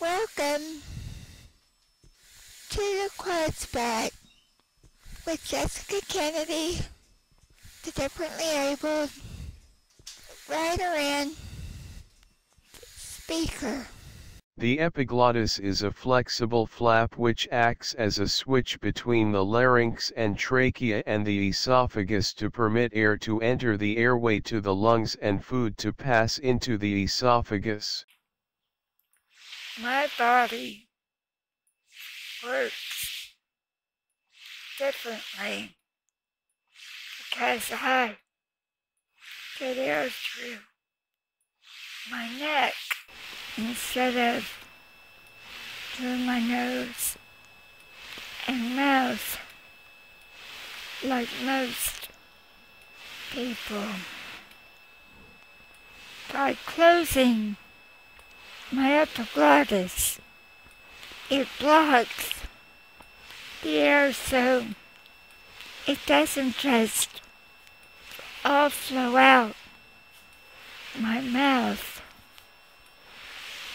Welcome to the Quad Spot with Jessica Kennedy, the differently abled writer and speaker. The epiglottis is a flexible flap which acts as a switch between the larynx and trachea and the esophagus to permit air to enter the airway to the lungs and food to pass into the esophagus. My body works differently because I get air through my neck instead of through my nose and mouth like most people. By closing my epiglottis, it blocks the air so it doesn't just all flow out my mouth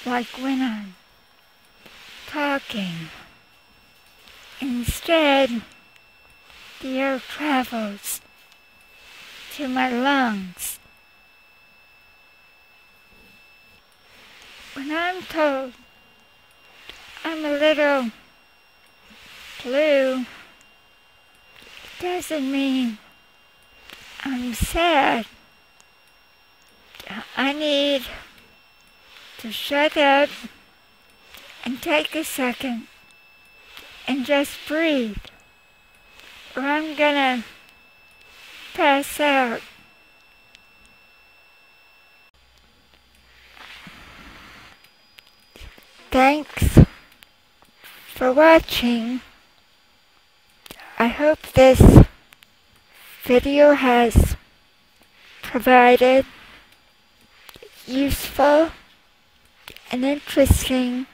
like when I'm talking. Instead, the air travels to my lungs. When I'm told I'm a little blue, it doesn't mean I'm sad. I need to shut up and take a second and just breathe or I'm gonna pass out. Thanks for watching. I hope this video has provided useful and interesting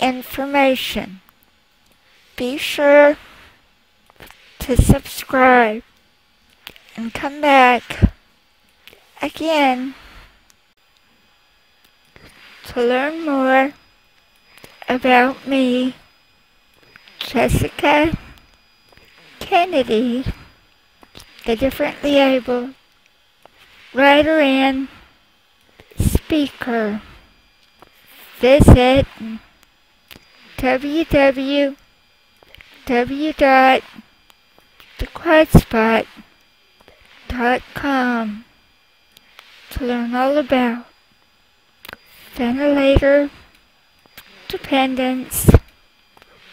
information. Be sure to subscribe and come back again to learn more about me, Jessica Kennedy, the differently able writer and speaker. Visit www.thequadspot.com to learn all about ventilator dependence,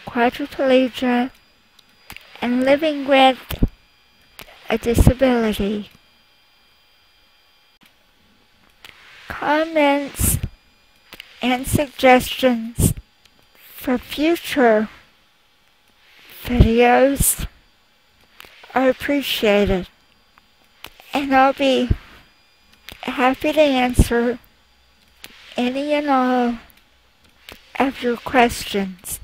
quadriplegia, and living with a disability. Comments and suggestions for future videos are appreciated and I'll be happy to answer any and all of your questions.